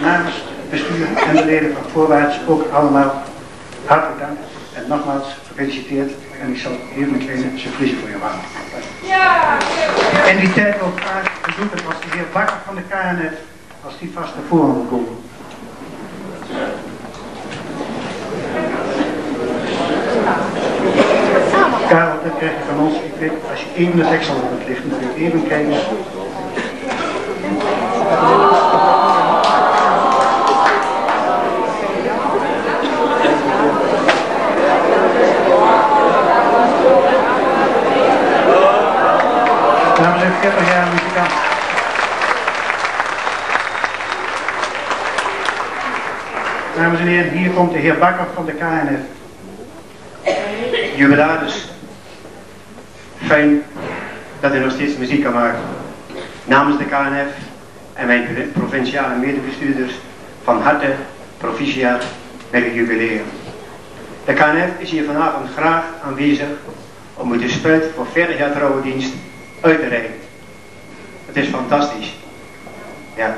namens het bestuur en de leden van Voorwaarts ook allemaal hartelijk dank. En nogmaals gefeliciteerd. En ik zal even meteen zijn vriezen voor je maken. Ja! En die tijd ook graag bezoeken als de heer Bakker van de KNF, als die vast naar voren komen. Karel, dat krijg je van ons. Ik weet, als je even de deksel op het licht, moet je even kijken. 40 jaar muzikant. Dames en heren, hier komt de heer Bakker van de KNF. Jubilaris. Fijn dat u nog steeds muziek kan maken. Namens de KNF en mijn provinciale medebestuurders van harte proficiat met het jubileum. De KNF is hier vanavond graag aanwezig om u de spuit voor 40 jaar trouwe dienst uit te reiken. Het is fantastisch. Ja.